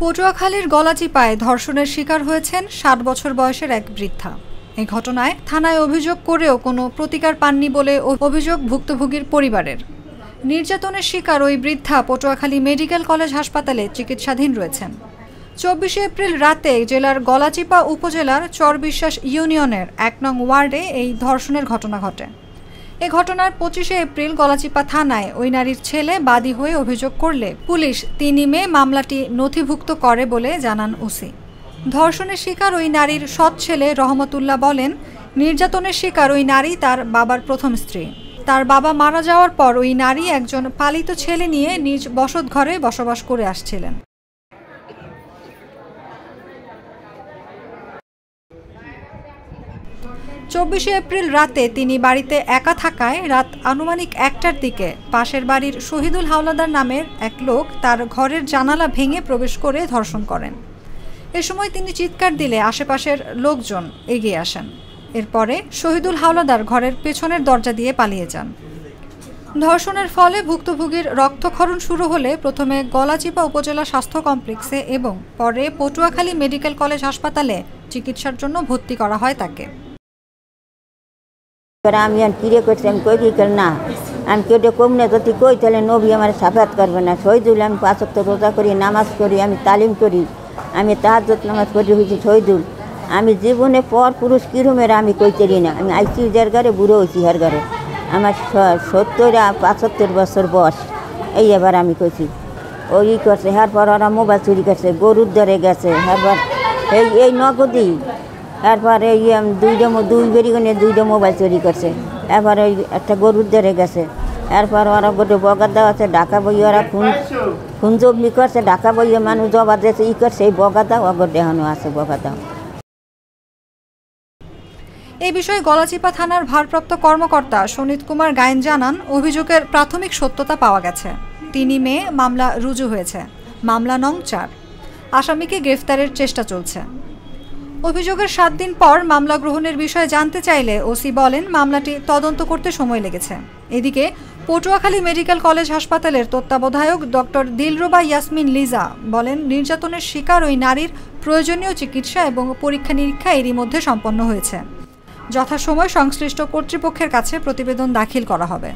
পটুয়াখালীর গলাচিপায় ধর্ষণের শিকার হয়েছেন ষাট বছর বয়সের এক বৃদ্ধা। এই ঘটনায় থানায় অভিযোগ করেও কোনো প্রতিকার পাননি বলে অভিযোগ ভুক্তভোগীর পরিবারের। নির্যাতনের শিকার ওই বৃদ্ধা পটুয়াখালী মেডিকেল কলেজ হাসপাতালে চিকিৎসাধীন রয়েছেন। চব্বিশে এপ্রিল রাতে জেলার গলাচিপা উপজেলার চরবিশ্বাস ইউনিয়নের এক নং ওয়ার্ডে এই ধর্ষণের ঘটনা ঘটে। এ ঘটনার পঁচিশে এপ্রিল গলাচিপা থানায় ওই নারীর ছেলে বাদী হয়ে অভিযোগ করলে পুলিশ তিন মে মামলাটি নথিভুক্ত করে বলে জানান ওসি। ধর্ষণের শিকার ওই নারীর সৎ ছেলে রহমতুল্লাহ বলেন, নির্যাতনের শিকার ওই নারী তার বাবার প্রথম স্ত্রী। তার বাবা মারা যাওয়ার পর ওই নারী একজন পালিত ছেলে নিয়ে নিজ বসত ঘরে বসবাস করে আসছিলেন। চব্বিশে এপ্রিল রাতে তিনি বাড়িতে একা থাকায় রাত আনুমানিক একটার দিকে পাশের বাড়ির শহীদুল হাওলাদার নামের এক লোক তার ঘরের জানালা ভেঙে প্রবেশ করে ধর্ষণ করেন। এ সময় তিনি চিৎকার দিলে আশেপাশের লোকজন এগিয়ে আসেন। এরপরে শহীদুল হাওলাদার ঘরের পেছনের দরজা দিয়ে পালিয়ে যান। ধর্ষণের ফলে ভুক্তভোগীর রক্তক্ষরণ শুরু হলে প্রথমে গলাচিপা উপজেলা স্বাস্থ্য কমপ্লেক্সে এবং পরে পটুয়াখালী মেডিকেল কলেজ হাসপাতালে চিকিৎসার জন্য ভর্তি করা হয় তাকে। আমি আর কিরে করছি আমি কই দিই না? আমি কেটে কম না তুই কই তাহলে নবী আমার সাফাত করবে না। শহীদুল, আমি পাঁচক্ত রোজা করি, নামাজ করি আমি তালিম করি, আমি তাহাজত নামাজ করি হয়েছি শহীদুল। আমি জীবনে পর পুরুষ কিরমের আমি কইতেরি না। আমি আইসি যার ঘরে, বুড়ো হয়েছি হার ঘরে। আমার সত্তর পঁচাত্তর বছর বয়স। এই এবার আমি কইছি ওই করছে, হার পর ওরা মোবাইল চুরি করছে, গরুর দরে গেছে হারবার এই এই নগদি তারপর এই দুইটা দুই বেরি করে দুইটা মোবাইল চুরি করছে। এরপর ওই একটা গরুর দরে গেছে। এরপর ওরা গোটে বগার দেওয়া আছে, ডাকা বই ওরা খুন খুন জমি করছে, ডাকা বইয়ে মানুষ জবা দিয়েছে, ই করছে, এই বগা দাও, অগর দেহানো আছে, বগা দাও। এই বিষয়ে গলাচিপা থানার ভারপ্রাপ্ত কর্মকর্তা সনিত কুমার গায়েন জানান, অভিযোগের প্রাথমিক সত্যতা পাওয়া গেছে। তিনি মে, মামলা রুজু হয়েছে। মামলা নং চার। আসামিকে গ্রেফতারের চেষ্টা চলছে। অভিযোগের সাত দিন পর মামলা গ্রহণের বিষয়ে জানতে চাইলে ওসি বলেন, মামলাটি তদন্ত করতে সময় লেগেছে। এদিকে পটুয়াখালী মেডিকেল কলেজ হাসপাতালের তত্ত্বাবধায়ক ডক্টর দিলরুবা ইয়াসমিন লিজা বলেন, নির্যাতনের শিকার ওই নারীর প্রয়োজনীয় চিকিৎসা এবং পরীক্ষা নিরীক্ষা এরই মধ্যে সম্পন্ন হয়েছে। যথাসময় সংশ্লিষ্ট কর্তৃপক্ষের কাছে প্রতিবেদন দাখিল করা হবে।